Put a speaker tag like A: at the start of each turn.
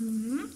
A: 음.